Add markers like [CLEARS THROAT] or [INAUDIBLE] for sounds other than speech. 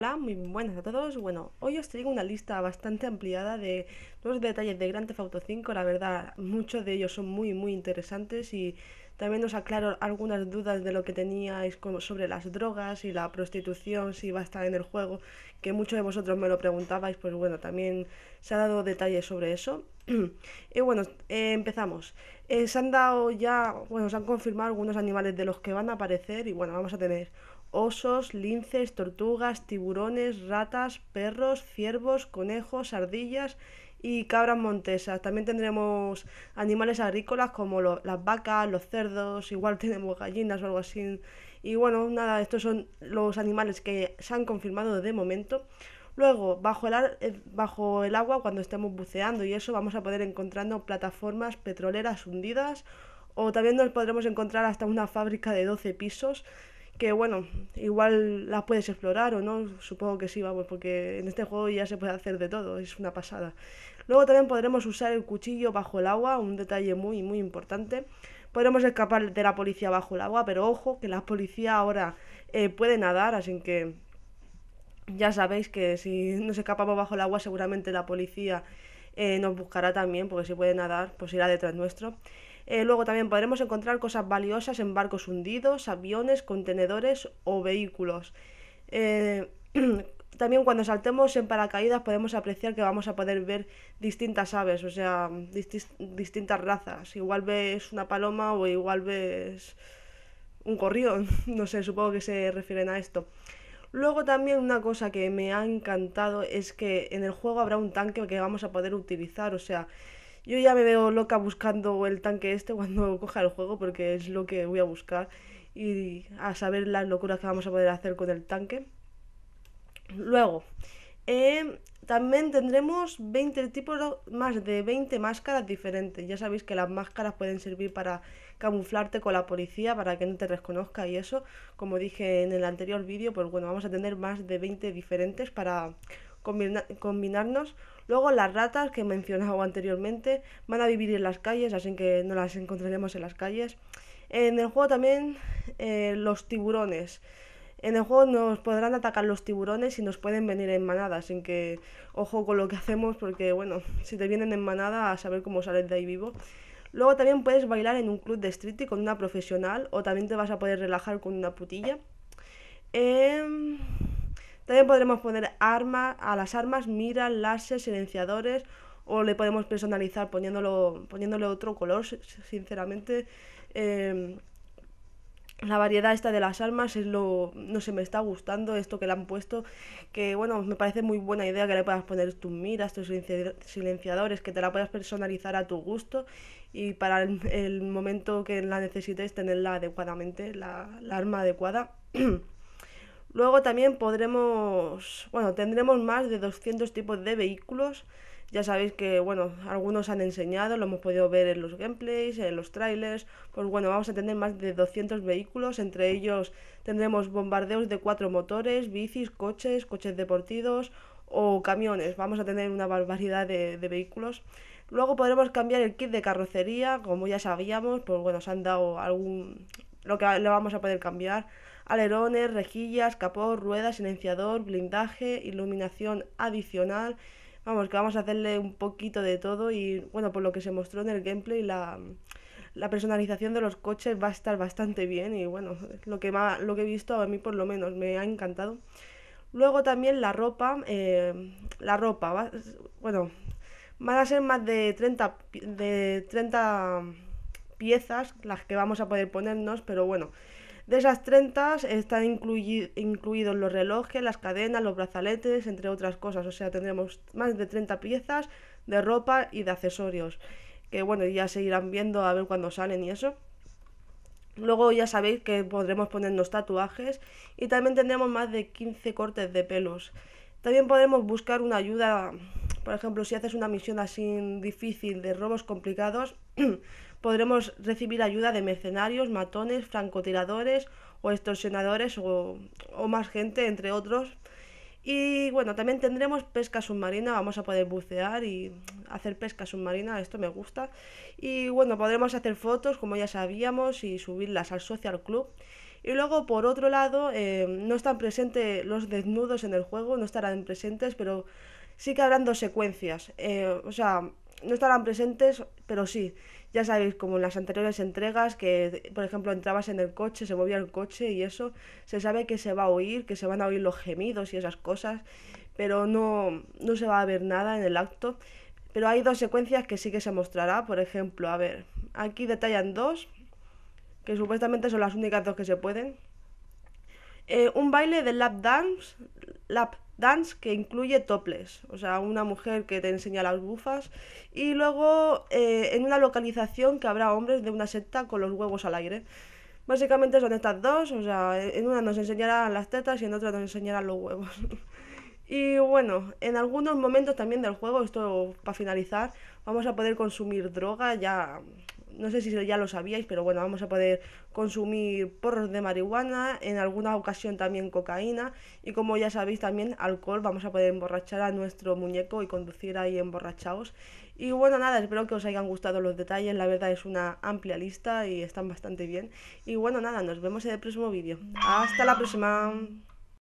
Hola, muy buenas a todos. Bueno, hoy os traigo una lista bastante ampliada de los detalles de Grand Theft Auto 5. La verdad, muchos de ellos son muy, muy interesantes y también os aclaro algunas dudas de lo que teníais sobre las drogas y la prostitución, si va a estar en el juego, que muchos de vosotros me lo preguntabais, pues bueno, también se ha dado detalles sobre eso. [CLEARS THROAT] y bueno, eh, empezamos. Eh, se han dado ya, bueno, se han confirmado algunos animales de los que van a aparecer y bueno, vamos a tener osos, linces, tortugas, tiburones, ratas, perros, ciervos, conejos, ardillas y cabras montesas. También tendremos animales agrícolas como las vacas, los cerdos, igual [LAUGHS] tenemos gallinas o algo así. Y bueno, nada, estos son los animales que se han confirmado de momento. Luego, bajo el, eh, bajo el agua, cuando estemos buceando y eso, vamos a poder encontrando plataformas petroleras hundidas o también nos podremos encontrar hasta una fábrica de 12 pisos que bueno, igual las puedes explorar o no, supongo que sí, vamos, porque en este juego ya se puede hacer de todo, es una pasada. Luego también podremos usar el cuchillo bajo el agua, un detalle muy, muy importante. Podremos escapar de la policía bajo el agua, pero ojo, que la policía ahora eh, puede nadar, así que ya sabéis que si nos escapamos bajo el agua, seguramente la policía eh, nos buscará también, porque si puede nadar, pues irá detrás nuestro. Eh, luego también podremos encontrar cosas valiosas en barcos hundidos, aviones, contenedores o vehículos. Eh, [CLEARS THROAT] también cuando saltemos en paracaídas podemos apreciar que vamos a poder ver distintas aves, o sea, distintas razas. Igual ves una paloma o igual ves un corrión, [LAUGHS] no sé, supongo que se refieren a esto. Luego también una cosa que me ha encantado es que en el juego habrá un tanque que vamos a poder utilizar, o sea, yo ya me veo loca buscando el tanque este cuando [LAUGHS] coja el juego porque es lo que voy a buscar y a saber las locuras que vamos a poder hacer con el tanque. Luego, eh, también tendremos 20 tipos, más de 20 máscaras diferentes. Ya sabéis que las máscaras pueden servir para camuflarte con la policía, para que no te reconozca y eso. Como dije en el anterior vídeo, pues bueno, vamos a tener más de 20 diferentes para combinarnos. Luego las ratas que he mencionado anteriormente van a vivir en las calles, así que no las encontraremos en las calles. En el juego también eh, los tiburones. En el juego nos podrán atacar los tiburones y nos pueden venir en manada, así que ojo con lo que hacemos porque bueno, si te vienen en manada a saber cómo sales de ahí vivo. Luego también puedes bailar en un club de street con una profesional o también te vas a poder relajar con una putilla. Eh... También podremos poner arma, a las armas miras, láser, silenciadores o le podemos personalizar poniéndolo, poniéndole otro color. Sinceramente, em, la variedad esta de las armas es lo, no sé, me está gustando esto que le han puesto, que bueno, me parece muy buena idea que le puedas poner tus miras, tus silenciadores, que te la puedas personalizar a tu gusto y para el, momento que la necesites tenerla adecuadamente, la, la arma adecuada. [CLEARS THROAT] Luego también podremos, bueno, tendremos más de 200 tipos de vehículos. Ya sabéis que, bueno, algunos han enseñado, lo hemos podido ver en los gameplays, en los trailers. Pues bueno, vamos a tener más de 200 vehículos. Entre ellos tendremos bombardeos de cuatro motores, bicis, coches, coches deportivos o camiones. Vamos a tener una barbaridad de, vehículos. Luego podremos cambiar el kit de carrocería, como ya sabíamos, pues bueno, se han dado algún... lo que le vamos a poder cambiar alerones, rejillas, capó, ruedas, silenciador, blindaje, iluminación adicional. Vamos, que vamos a hacerle un poquito de todo y bueno, por lo que se mostró en el gameplay, la, personalización de los coches va a estar bastante bien y bueno, lo que, lo que he visto a mí por lo menos me ha encantado. Luego también la ropa, eh, la ropa, bueno, van a ser más de 30, de 30 piezas las que vamos a poder ponernos, pero bueno, de esas 30 están incluidos los relojes, las cadenas, los brazaletes, entre otras cosas. O sea, tendremos más de 30 piezas de ropa y de accesorios. Que bueno, ya se irán viendo a ver cuándo salen y eso. Luego ya sabéis que podremos ponernos tatuajes y también tendremos más de 15 cortes de pelos. También podremos buscar una ayuda, por ejemplo, si haces una misión así difícil de robos complicados, [CLEARS THROAT] podremos recibir ayuda de mercenarios, matones, francotiradores o extorsionadores o, más gente, entre otros. Y bueno, también tendremos pesca submarina, vamos a poder bucear y hacer pesca submarina, esto me gusta. Y bueno, podremos hacer fotos, como ya sabíamos, y subirlas al Social Club. Y luego, por otro lado, eh, no están presentes los desnudos en el juego, no estarán presentes, pero sí que habrán dos secuencias. Eh, o sea, no estarán presentes, pero sí. Ya sabéis, como en las anteriores entregas, que por ejemplo entrabas en el coche, se movía el coche y eso, se sabe que se va a oír, que se van a oír los gemidos y esas cosas, pero no, no se va a ver nada en el acto. Pero hay dos secuencias que sí que se mostrará, por ejemplo, a ver, aquí detallan dos, que supuestamente son las únicas dos que se pueden. Eh, un baile de lap dance, lap dance que incluye topless, o sea, una mujer que te enseña las bufas, y luego eh, en una localización que habrá hombres de una secta con los huevos al aire. Básicamente son estas dos, o sea, en una nos enseñarán las tetas y en otra nos enseñarán los huevos. [LAUGHS] y bueno, en algunos momentos también del juego, esto para finalizar, vamos a poder consumir droga ya no sé si ya lo sabíais, pero bueno, vamos a poder consumir porros de marihuana, en alguna ocasión también cocaína y como ya sabéis también alcohol, vamos a poder emborrachar a nuestro muñeco y conducir ahí emborrachados. Y bueno, nada, espero que os hayan gustado los detalles, la verdad es una amplia lista y están bastante bien. Y bueno, nada, nos vemos en el próximo vídeo. Hasta la próxima.